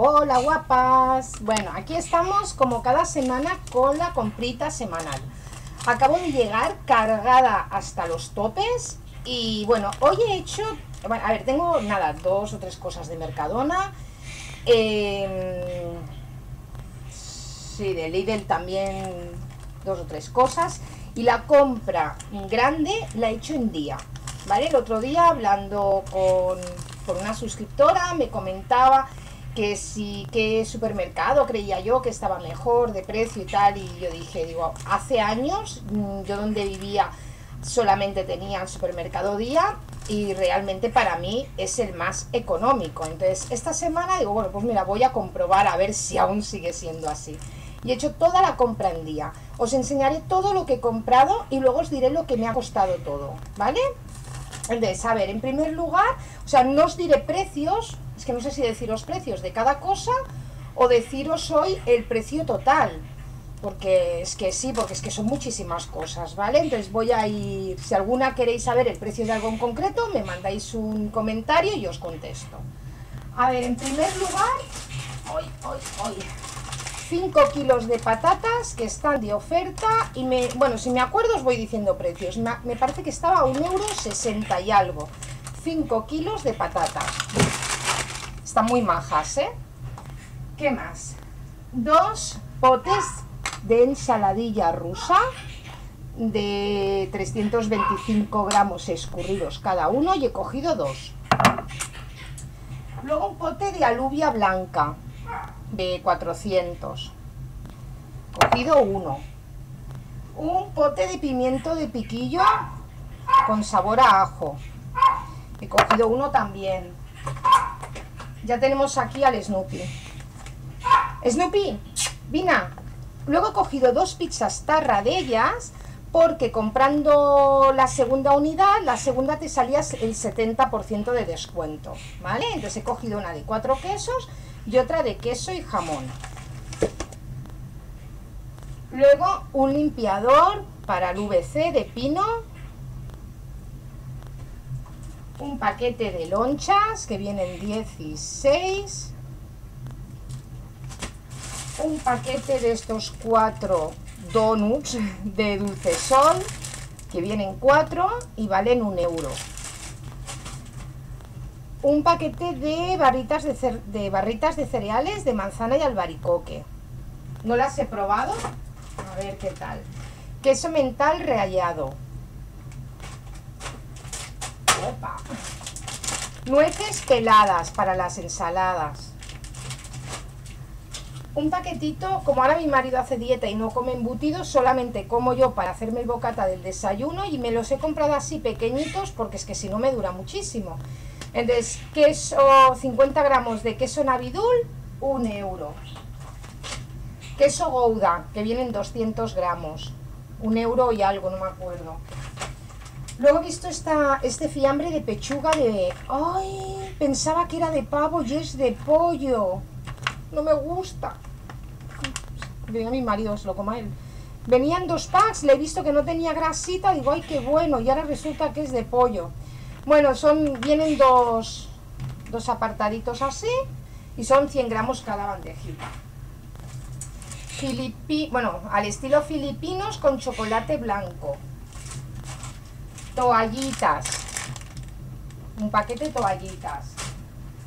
Hola guapas. Bueno, aquí estamos como cada semana con la comprita semanal. Acabo de llegar cargada hasta los topes y bueno, hoy he hecho, a ver, tengo nada, dos o tres cosas de Mercadona. Em, sí, de Lidl también dos o tres cosas. Y la compra grande la he hecho en día. ¿Vale? El otro día hablando con, con una suscriptora me comentaba que si qué supermercado creía yo que estaba mejor de precio y tal y yo dije digo hace años mm, yo donde vivía solamente tenía el supermercado día y realmente para mí es el más económico. Entonces esta semana digo bueno pues mira voy a comprobar a ver si aún sigue siendo así. Y he hecho toda la compra en día. Os enseñaré todo lo que he comprado y luego os diré lo que me ha costado todo vale entonces a ver en primer lugar o sea no os diré precios es que no sé si deciros precios de cada cosa o deciros hoy el precio total. Porque es que sí, porque es que son muchísimas cosas, ¿vale? Entonces voy a ir, si alguna queréis saber el precio de algo en concreto, me mandáis un comentario y os contesto. A ver, en primer lugar, hoy, hoy, hoy, 5 kilos de patatas que están de oferta y me, bueno, si me acuerdo os voy diciendo precios. Me, parece que estaba a 1,60€ y algo. 5 kilos de patatas. Están muy majas, ¿eh? ¿Qué más? Dos potes de ensaladilla rusa de 325 gramos escurridos cada uno y he cogido dos. Luego un pote de alubia blanca de 400. Cogido uno. Un pote de pimiento de piquillo con sabor a ajo. He cogido uno también ya tenemos aquí al Snoopy. Snoopy, Vina. Luego he cogido dos pizzas tarra de ellas porque comprando la segunda unidad, la segunda te salía el 70% de descuento, ¿vale? Entonces he cogido una de cuatro quesos y otra de queso y jamón. Luego un limpiador para el VC de pino un paquete de lonchas que vienen 16 un paquete de estos cuatro donuts de dulce sol que vienen cuatro y valen un euro. Un paquete de barritas de, de barritas de cereales de manzana y albaricoque. No las he probado a ver qué tal. Queso mental rallado Nueces peladas para las ensaladas. Un paquetito, como ahora mi marido hace dieta y no come embutidos, solamente como yo para hacerme el bocata del desayuno y me los he comprado así pequeñitos porque es que si no me dura muchísimo. Entonces, queso, 50 gramos de queso navidul, un euro. Queso gouda, que vienen 200 gramos, un euro y algo, no me acuerdo. Luego he visto esta, este fiambre de pechuga de... ¡Ay! Pensaba que era de pavo y es de pollo. No me gusta. Venía mi marido, se lo coma él. Venían dos packs, le he visto que no tenía grasita, digo, ¡ay, qué bueno! Y ahora resulta que es de pollo. Bueno, son vienen dos, dos apartaditos así y son 100 gramos cada bandejita. Filipi, bueno, al estilo filipinos con chocolate blanco toallitas. Un paquete de toallitas.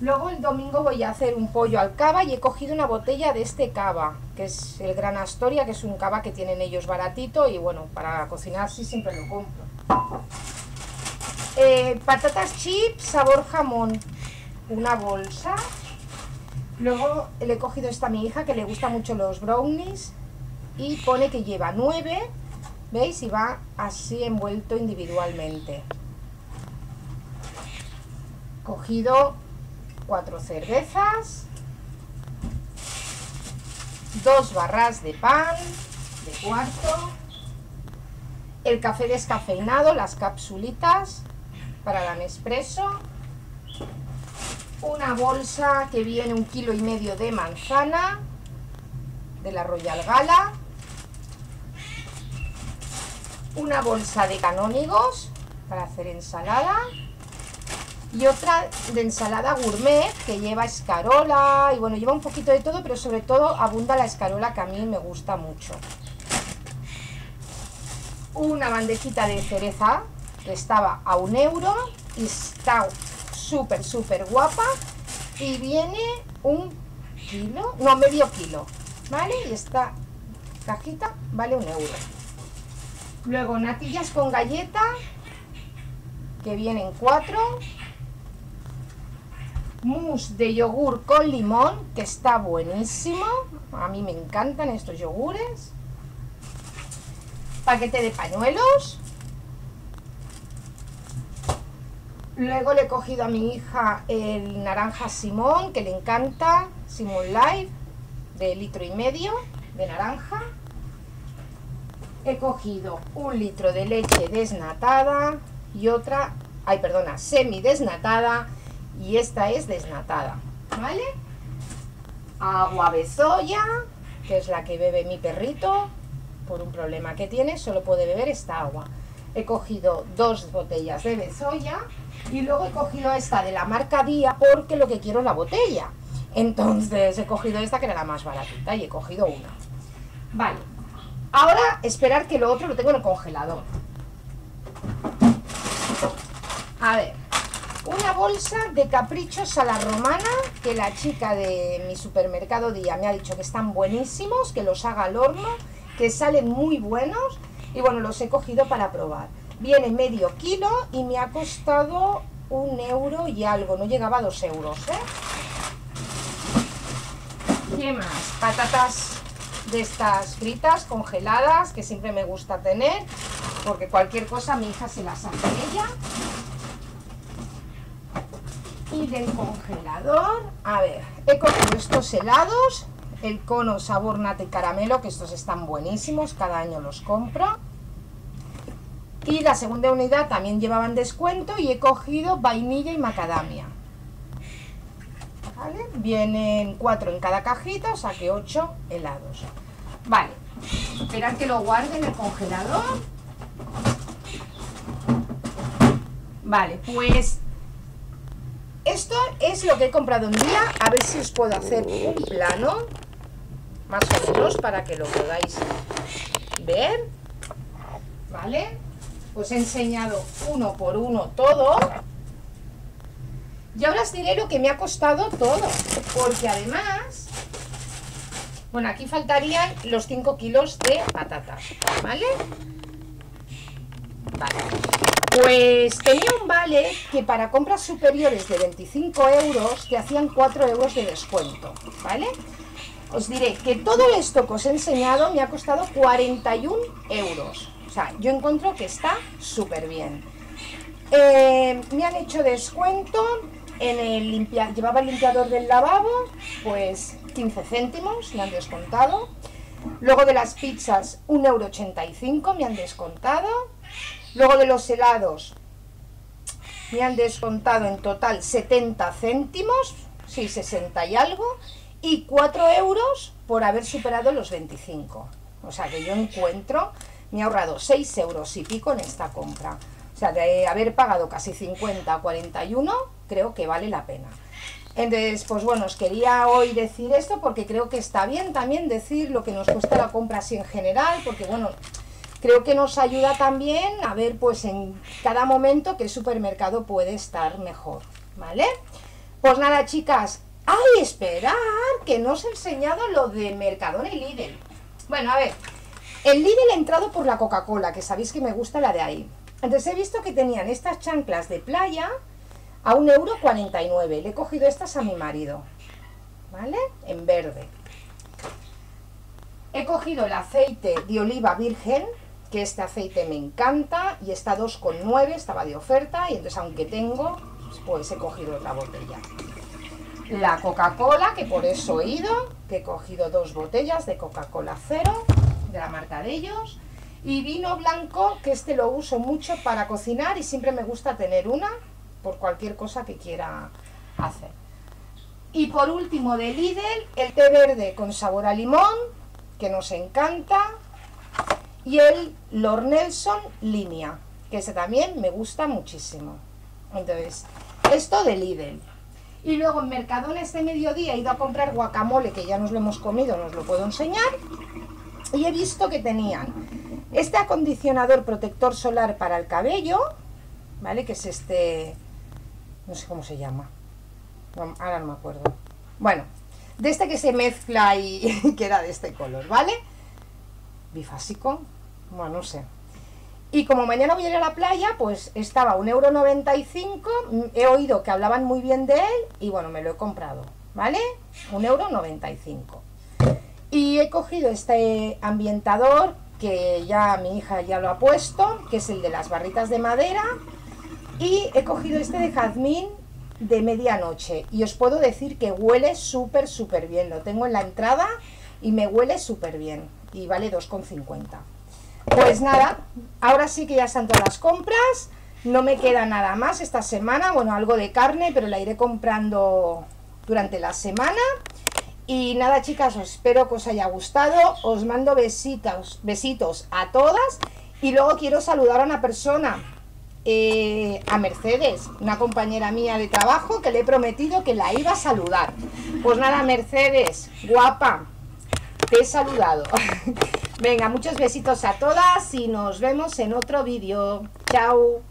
Luego el domingo voy a hacer un pollo al cava y he cogido una botella de este cava que es el Gran Astoria que es un cava que tienen ellos baratito y bueno, para cocinar sí siempre lo compro. Eh, patatas chips sabor jamón una bolsa. Luego le he cogido esta a mi hija que le gusta mucho los brownies y pone que lleva nueve ¿Veis? Y va así envuelto individualmente. Cogido cuatro cervezas, dos barras de pan de cuarto, el café descafeinado, las capsulitas para la Nespresso, una bolsa que viene un kilo y medio de manzana de la Royal Gala, una bolsa de canónigos para hacer ensalada y otra de ensalada gourmet que lleva escarola y bueno, lleva un poquito de todo, pero sobre todo abunda la escarola que a mí me gusta mucho. Una bandejita de cereza que estaba a un euro y está súper, súper guapa y viene un kilo, no, medio kilo, ¿vale? Y esta cajita vale un euro. Luego natillas con galleta, que vienen cuatro. Mousse de yogur con limón, que está buenísimo. A mí me encantan estos yogures. Paquete de pañuelos. Luego le he cogido a mi hija el naranja Simón, que le encanta, Simón Live, de litro y medio de naranja. He cogido un litro de leche desnatada y otra, ay perdona, semi desnatada y esta es desnatada, ¿vale? Agua bezoya, que es la que bebe mi perrito, por un problema que tiene, solo puede beber esta agua. He cogido dos botellas de bezoya y luego he cogido esta de la marca Día porque lo que quiero es la botella. Entonces he cogido esta que era la más baratita y he cogido una. Vale. Ahora esperar que lo otro lo tengo en el congelador. A ver. Una bolsa de caprichos a la romana que la chica de mi supermercado Día me ha dicho que están buenísimos, que los haga al horno, que salen muy buenos y bueno, los he cogido para probar. Viene medio kilo y me ha costado un euro y algo, no llegaba a dos euros, ¿eh? ¿Qué más? Patatas de estas fritas congeladas que siempre me gusta tener porque cualquier cosa mi hija se las hace ella y del congelador a ver, he cogido estos helados el cono sabor nata y caramelo que estos están buenísimos, cada año los compro y la segunda unidad también llevaban descuento y he cogido vainilla y macadamia. Vienen cuatro en cada cajita, o sea ocho helados. Vale, esperar que lo guarde en el congelador. Vale, pues esto es lo que he comprado un día. A ver si os puedo hacer un plano, más o menos, para que lo podáis ver. ¿Vale? Os he enseñado uno por uno todo. Y ahora os diré lo que me ha costado todo. Porque además, bueno, aquí faltarían los 5 kilos de patatas, ¿vale? Vale. Pues tenía un vale que para compras superiores de 25 euros te hacían 4 euros de descuento, ¿vale? Os diré que todo esto que os he enseñado me ha costado 41 euros yo encuentro que está súper bien. Eh, me han hecho descuento en el limpia, llevaba el limpiador del lavabo, pues 15 céntimos me han descontado. Luego de las pizzas, 1,85€ me han descontado. Luego de los helados, me han descontado en total 70 céntimos, sí, 60 y algo, y 4 euros por haber superado los 25. O sea que yo encuentro me he ahorrado 6 euros y pico en esta compra. O sea, de haber pagado casi 50 a 41, creo que vale la pena. Entonces, pues bueno, os quería hoy decir esto porque creo que está bien también decir lo que nos cuesta la compra así en general, porque bueno, creo que nos ayuda también a ver pues en cada momento qué supermercado puede estar mejor, ¿vale? Pues nada, chicas, ¡ay, esperar! Que no os he enseñado lo de Mercadona y Lidl. Bueno, a ver, el Lidl ha entrado por la Coca-Cola, que sabéis que me gusta la de ahí. Entonces he visto que tenían estas chanclas de playa a 1,49€. Le he cogido estas a mi marido. ¿Vale? En verde. He cogido el aceite de oliva virgen, que este aceite me encanta, y está 2,9, estaba de oferta, y entonces aunque tengo, pues he cogido otra botella. La Coca-Cola, que por eso he ido, que he cogido dos botellas de Coca-Cola cero de la marca de ellos. Y vino blanco, que este lo uso mucho para cocinar y siempre me gusta tener una por cualquier cosa que quiera hacer. Y por último de Lidl, el té verde con sabor a limón, que nos encanta. Y el Lord Nelson Línea, que ese también me gusta muchísimo. Entonces, Esto de Lidl. Y luego en Mercadona este mediodía he ido a comprar guacamole, que ya nos lo hemos comido, nos lo puedo enseñar. Y he visto que tenían este acondicionador protector solar para el cabello, ¿vale? Que es este, no sé cómo se llama, ahora no me acuerdo. Bueno, de este que se mezcla y que era de este color, ¿vale? Bifásico, bueno, no sé. Y como mañana voy a ir a la playa, pues estaba 1,95€, he oído que hablaban muy bien de él y bueno, me lo he comprado, ¿vale? 1,95€. Y he cogido este ambientador que ya mi hija ya lo ha puesto, que es el de las barritas de madera. Y he cogido este de jazmín de medianoche. Y os puedo decir que huele súper, súper bien. Lo tengo en la entrada y me huele súper bien. Y vale 2,50. Pues nada, ahora sí que ya están todas las compras. No me queda nada más esta semana. Bueno, algo de carne, pero la iré comprando durante la semana. Y nada, chicas, os espero que os haya gustado. Os mando besitos, besitos a todas. Y luego quiero saludar a una persona, eh, a Mercedes, una compañera mía de trabajo, que le he prometido que la iba a saludar. Pues nada, Mercedes, guapa, te he saludado. Venga, muchos besitos a todas y nos vemos en otro vídeo. Chao.